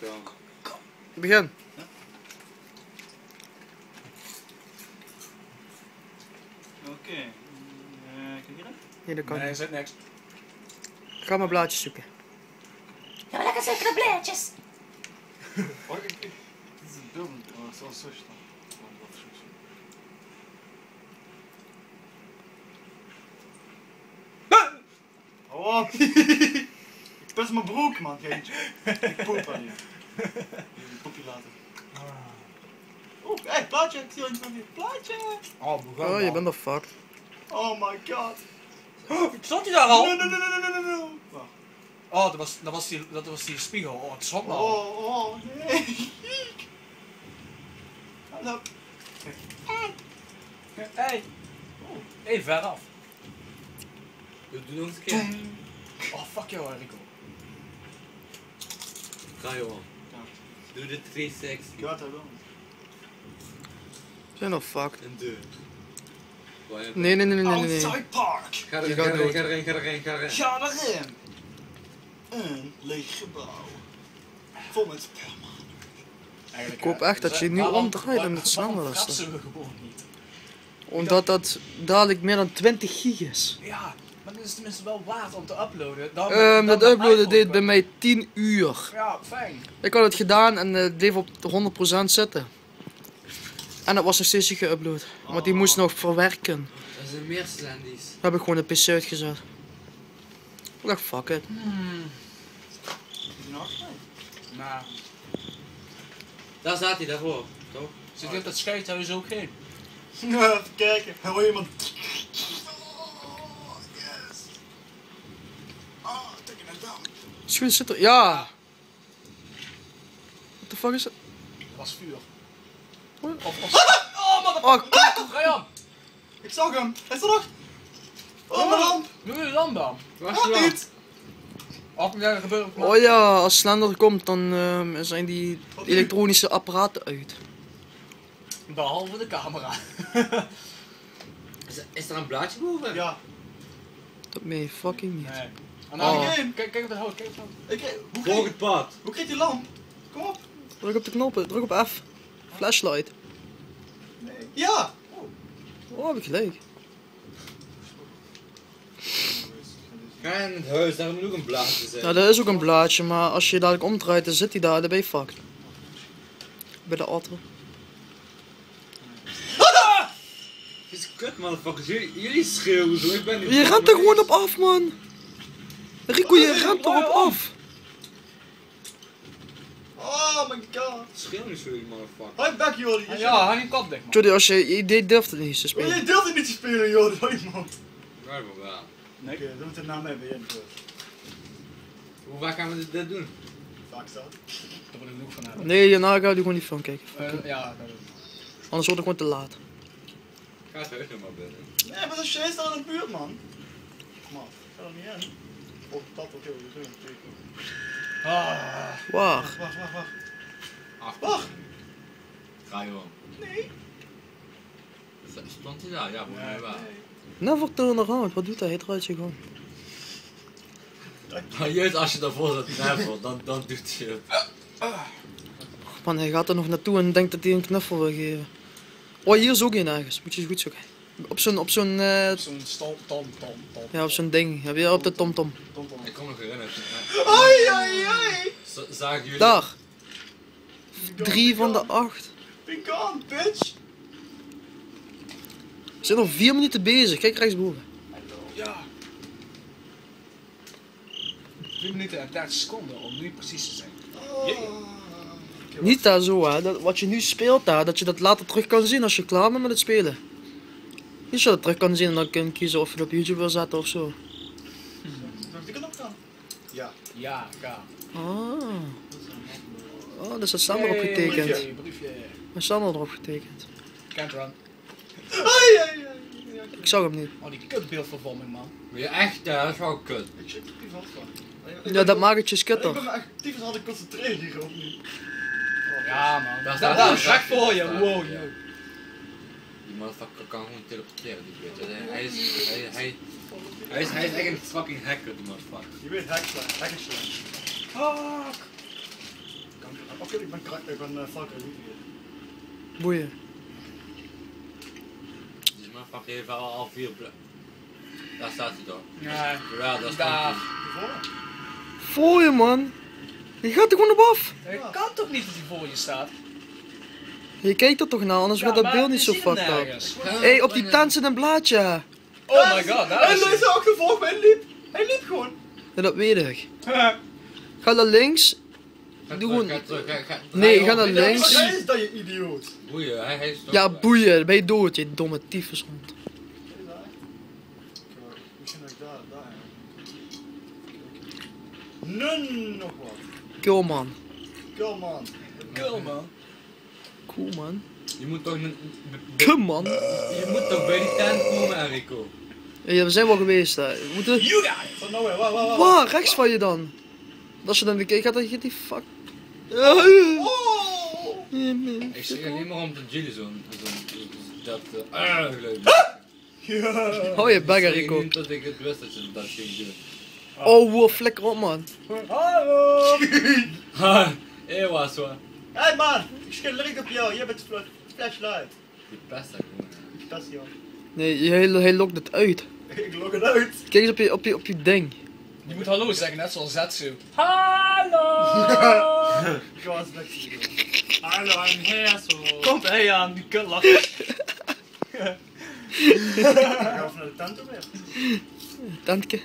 Ja. Begin. Oké. Eh, kijk hier. Nee, dat kan Nee, niet. zit niks. Ik ga mijn blaadjes zoeken. Ja, maar lekker zeker blaadjes. Dit is een dubbel. Oh, zo staan. Oh, pis mijn broek, man, geintje. Ik poep aan je. Je later. Oeh, hé, hey, plaatje, ik zie iets van je. Plaatje! Oh, begon Oh, je bent nog fucked. Oh my god. Stond hij daar al? No, no, no, no. Wacht. Oh, dat was, dat was, die, dat was die spiegel. Oh, het me al. Oh, oh, nee. Hallo. Hey. Hey, ver af. Doe doe nog eens een keer. Oh, fuck jou, Rico. Ga joh. Ja. Doe de 360 Ik had dat wel. We zijn nog fucked. en de. Waar je- Nee, nee, nee, nee, nee. nee. Outside Park. Ga Je erin, ga erin, ga erin, ga erin, ga erin. Ga erin. Een leeg gebouw. Vol met sperma. Eigenlijk, Ik hoop eh, echt dat je nu waarom- omdraait en het sneller is. fratsen we gewoon niet? Omdat dat dadelijk meer dan 20 gig is. Ja, maar het is tenminste wel waard om te uploaden. Dan, Ehm, dan dat uploaden deed bij mij 10 uur. Ja, fijn. Ik had het gedaan en eh, het bleef op de 100% zitten. En dat was nog steeds niet geüpload. Want die moest nog verwerken. Dat zijn meer slendies. Dan heb ik gewoon de PC uitgezet. Ik dacht, fuck it. Is die nog? Nou, Daar staat hij, daarvoor. Toch? zit je op dat scheethuis ook heen? Even kijken. Hoor je iemand? Schoen zit er. Ja! What the fuck is het? Dat was vuur. Wat? Of, of... Oh, man, Oh, wat Ga je aan? Ik zag hem. Hij staat nog. Oh, mijn lamp. Doe je lamp dan? Waar is Wat die lamp? niet? Ja, gebeurt het maar. Oh ja, als Slender komt, dan ehm, zijn die elektronische apparaten uit. Behalve de camera. Is, is er een blaadje boven? Ja. Dat meen je fucking niet. Nee. En Oh. kijk, kijk op het hout, kijk op het hout. Ik, hoe, Volg het pad. hoe kreeg die lamp? Kom op. Druk op de knoppen, druk op F. Flashlight. Nee. Ja. Oh, heb ik gelijk. Ga in het huis, daar moet ook een blaadje zijn. Ja, dat is ook een blaadje, maar als je dadelijk omdraait, dan zit hij daar, dan ben je fucked. Bij de auto. Is kut, motherfuckers. Jullie, jullie schreeuwen zo. Ik ben niet. Je rent er gewoon op af, man. Rico, je rent erop af. Oh my god. Schreeuw niet zo, jullie motherfucker. Hoi back, Jordi. Ja, hou je kop dicht, man. Jody, als je, je het niet te Wil spelen. je deelt het niet te spelen, Jordi? Hoi, man. Waar we wel. Nee. Oké, doe het na mij bij je. Hoe vaak gaan we dit, dit doen? Vaak staat. Daar wil ik genoeg van hebben. Nee, hierna ga ik gewoon die film kijken. Eh, ja, dat is Anders wordt het gewoon te laat. Ga het huis nog maar binnen. Nee, maar dat shit staat in de buurt, man. Kom af. Ga er niet in. Oh, dat het. Ah, Waar? Wacht, wacht, wacht, wacht. Af. Wacht. Ga joh. Nee. Stond hij daar? Ja, voor mij wel. Never turn around. Wat doet hij? Draait zich om. Maar juist als je daarvoor zat, never, dan, dan doet hij het. Man, hij gaat er nog naartoe en denkt dat hij een knuffel wil geven. Oh, hier is ook een ergens. Moet je eens goed zoeken. Op zo'n, op zo'n, eh, zo'n stom, tom, tom, tom. ja, op zo'n ding. Ja, weer op de tomtom. Tom, tom. Ik kom nog herinneren. Ai, ai, ai. Zagen jullie? Daar. Drie van de acht. Be gone, bitch. We zijn nog vier minuten bezig. Kijk rechtsboven. Ja. 3 minuten en 30 seconden om nu precies te zijn. Oh. Niet daar zo, hè. Dat, wat je nu speelt daar, dat je dat later terug kan zien als je klaar bent met het spelen. Niet dat je dat terug kan zien en dan kun je kiezen of je het op YouTube wil zetten of zo. Zou ik kant op gaan? Ja. Ja, ga. Ah. Oh, daar staat Sander op getekend. Briefje, briefje. Er Sander erop getekend. Can't run. Ai, ai, ai. Ja, oké. Ik zag hem niet. Oh, die kutbeeldvervorming, man. Wil je echt? Ja, dat is wel kut. Ik check die vast Ja, dat maakt het je Ik ben me echt tyfus aan het concentreren hier ook nu. Ja, man. Daar staat- staat- voor je. Wow. Die motherfucker kan gewoon teleporteren, die bitch. Hij, hij is, hij, hij, hij is, hij is echt een fucking hacker, die motherfucker. Je weet hackslaan, hackerslaan. Fuck. Oké, ik ben krak, ik ben uh, Far Cry 3 Boeien. Dus maar van geven al, al vier Daar staat hij toch? Nee. Ja, dat is Daar. Voor? Je, man. Je gaat er gewoon op af. Het kan toch niet dat hij voor je staat? Je kijkt er toch naar, anders wordt dat beeld niet zo fucked up. Hé, hey, op die tent zit een blaadje. Oh my god, daar En is hij is achtervolgd me en liep. Hij liep gewoon. Ja, dat weet ik. hij. Ga naar links. Ga Doe terug, gewoon- Nee, ga naar links. Wat is dat je idioot? Boeien, hij, hij is toch Ja, boeien. Dan ben je dood, je domme tyfushond. Misschien dat ik daar, daar. Nun nog wat. Kill, man. Kom man. Cool man. Cool, man. Je moet toch, een- Come, man. je moet toch bij die tent komen, Enrico? Ja, we zijn wel geweest, hè. We moeten... You. Van nou, waar, waar, waar? Waar, rechts van je dan. Als je dan de keer gaat, dan gaat die fuck... Oh! Ik zeg alleen maar om de jullie zo'n, zo'n, dat, eh, ah, geluid. Hou je bek, Ik zeg Rico. niet dat ik het wist dat je dat ging doen. Oh, wow, flikker op, man. Hallo! Ha, hé, was zo. Hé hey man, ik schiet licht op jou. Jij bent fla- flashlight. Die pest daar gewoon. Dat is jou. Nee, hij, hij lokt het uit. Ik log het uit. Kijk eens op je, op je, op je ding. Je moet hallo zeggen, net zoals Zetsu. Hallo! Ik weg. Hallo, I'm here, zo. Komt hij aan, die kutlach. Ik ga even naar de tent weer. Tentje.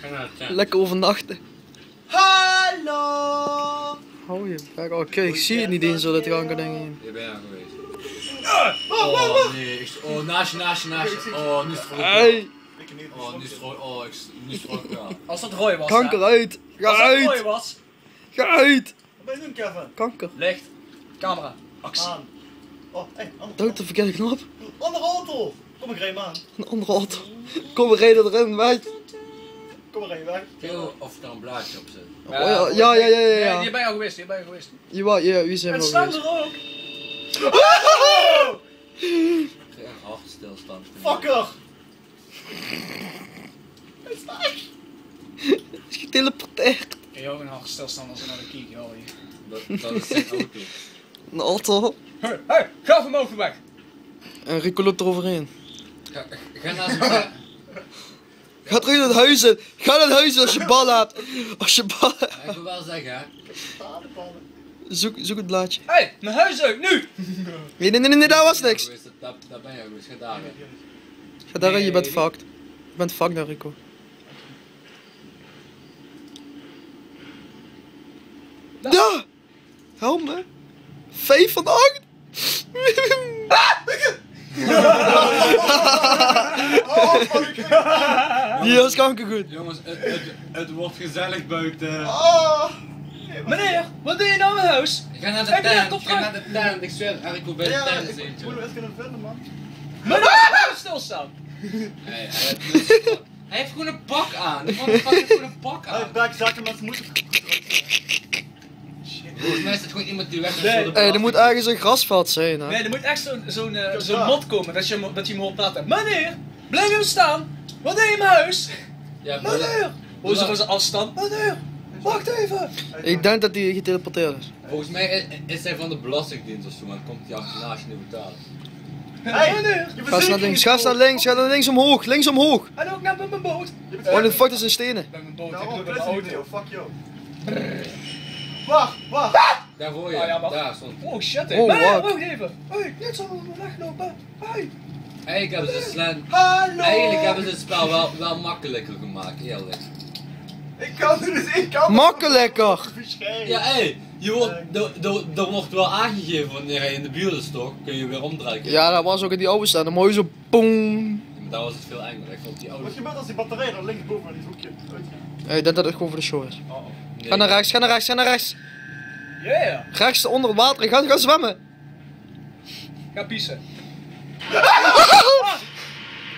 Ga naar de tent. Lekker overnachten. Hallo! Hou je bek. Oh, kijk, ik zie het niet eens zo dat ding. Je bent er geweest. Oh nee, ik, oh naast je, naast je, naast je. Oh, nu is het voor Hey, Ik niet. Oh, nu is het oh, ik, nu is het ja. Als dat rooi was. kanker hè. uit. Ga Als dat rooi uit. was. Ga uit. Wat ben je doen, Kevin? Kanker. Licht. Camera. Actie. Aan. Oh, hé, hey, andere, Druk de verkeerde knop. andere auto! Kom ik rij hem aan. Een andere auto. Kom, we rijden erin, weg. Kom maar je weg. Kijk of er een blaadje op zit. Oh, ja, ja, ja, ja, ja, ja. je al geweest, je al geweest. Jawel, ja, wie zijn En we staan geweest? er ook. Ik krijg een hartstilstand. Fucker! Is geteleporteerd. Ik heb ook een harde stilstand als we naar de kiek je. Dat, dat is zijn auto. Een auto. Hé, hé, ga van mogen weg. En Rico loopt eroverheen. Ga, ga naar zijn Ga terug naar het huis in. Ga naar het huis in als je bal hebt. Als je bal hebt. Ik wil wel zeggen, hè. Zoek, zoek het blaadje. Hé, hey, mijn huis uit, nu! Nee, nee, nee, nee, daar was niks. Daar, daar ben je geweest, ga daar. hè. Ga daarin, je bent fucked. Je bent fucked, nou, Rico. Ja! Help me. Vijf van de acht. Die is kankergoed. Jongens, het, het, het wordt gezellig buiten. Oh! Meneer, wat doe je nou in mijn huis? Ga naar de Hey, tent, kom ga naar de tent. Ik zweer, Enrico bij de tent is ik moet hem eens kunnen vinden, man. Meneer, stilstaan. Hey, hij, heeft, hij heeft gewoon een pak aan. Die heeft gewoon een pak Hij aan. back zakken mensen moeten. Volgens mij is het gewoon iemand die weg is Nee. voor de Hé, er moet ergens een grasveld zijn, hè. Nee, er moet echt zo'n zo'n eh, Ja. zo'n mot komen dat je, hem- dat je hem hoort praten. Meneer, blijf hem staan. Wat doe je in mijn huis? Ja, maar Meneer. Hoe is er van zijn afstand? Wacht even. Ik denk dat hij geteleporteerd is. volgens mij is, hij van de belastingdienst of zo, maar dan komt hij achterna als je niet betaalt. Hey, Ga naar links, ga naar links, ga naar links omhoog, links omhoog. En ook net met mijn boot. Oh, de fuck is in stenen. Met mijn boot, Ja, ik oh, doe is mijn niet auto. Fuck you. Wacht, wacht. Daar hoor je, Ah, ja, wacht. daar stond Oh shit, hé. Oh, wacht even. Hé, dit zal me weglopen. Hé. Eigenlijk hebben ze. Hallo! Eigenlijk hebben ze het spel wel, wel makkelijker gemaakt, eerlijk. Ik kan er dus, ik kan Makkelijker. Ja, hé, je wordt, er, wordt wel aangegeven wanneer hij in de buurt is, toch? Kun je weer omdraaien. Ja, dat was ook in die oude staan. Dan je zo boom. Daar was het veel enger. Ik vond die oude. Wat gebeurt als die batterij dan linksboven in dit hoekje uitgaat? Ik denk dat het gewoon voor de show is. Nee. Ga naar rechts, ga naar rechts, ga naar rechts. Yeah. Rechts onder het water, ga, ga zwemmen. Ga pissen.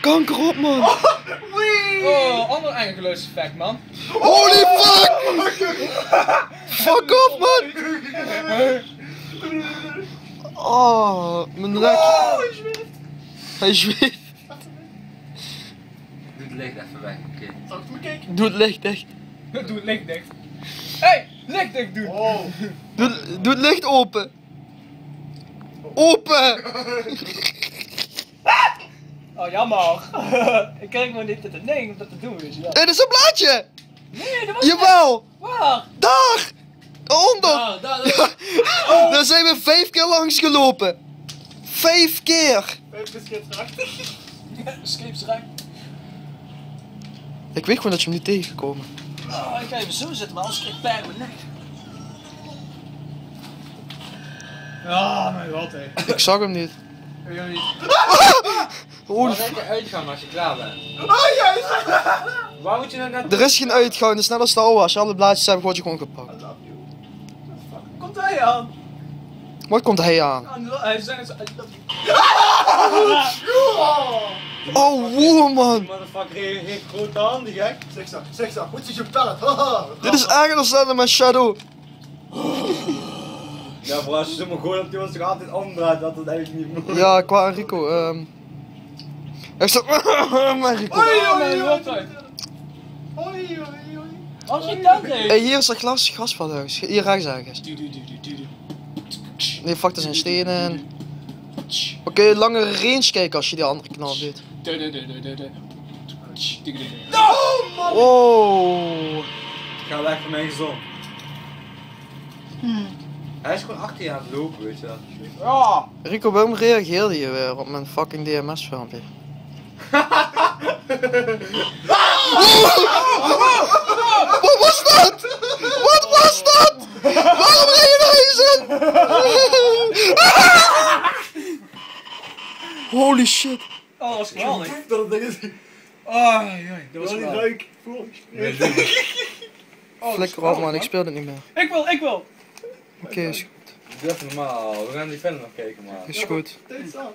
Kanker op, man. Oh, ander eigen geluidseffect, man. Holy fuck! Fuck off, man! Oh, mijn nek. Oh, hij zweeft. Hij zweeft. Doe het licht even weg, oké. Zal ik me kijken? Doe het licht echt. Doe het licht dicht. Hé, hey, Licht dicht doen. Oh. Doe, doe het licht open. Open! Oh, jammer. ik kreeg me niet te om dat te doen, weet je wel. Dit is een blaadje! Nee, dat was Jawel! Waar? Daar! Onder! Daar, daar, daar. Daar zijn we vijf keer langs gelopen. Vijf keer! Vijf biscuits erachter. Scheepsrijk. Ik weet gewoon dat je hem niet tegengekomen. Oh, ik ga even zo zitten, maar anders krijg ik pijn mijn nek. Ah, mijn god, hé. Ik zag hem niet. Oh, Waar lekker uitgaan als je klaar bent. Oh juist! Waar moet je nou net... er is geen uitgang, is net als de. Als je alle blaadjes hebt, word je gewoon gepakt. I love you. Komt hij aan? Wat komt hij aan? De- Hij zei het. Oh, wow man! Motherfucker heeft, grote handen, gek. Zigzag, zigzag. What is your pallet? Haha. Dit is erger dan met Shadow. Ja, voor als je zomaar gooit op die was toch altijd omdraait, dat het eigenlijk niet moet. Ja, qua Rico. ehm Ik zat. maar Rico. Oh, mijn god, hé. Hoi, hoi, hoi. Als je dat deed. Hey, hier is dat glas, gasvalhuis. Hier rechts ergens. Nee, fuck, er zijn stenen. Oké, langere range kijken als je die andere knal doet. Wow. Ga weg van mijn gezond. Hij is gewoon achter je aan het lopen, weet je wel. Ja. Rico, waarom reageerde je weer op mijn fucking DMS filmpje? Wat was dat? Wat was dat? Waarom reed je naar huis? Holy shit. Oh, dat was geweldig. Dat het ding is. Oh, jee, dat was? Voel ik. Oh, Flikker op man, ik speel dit niet meer. Ik wil, ik wil. Oké, is, Doe even normaal, we gaan die film nog kijken, man. is goed. Dit is dat.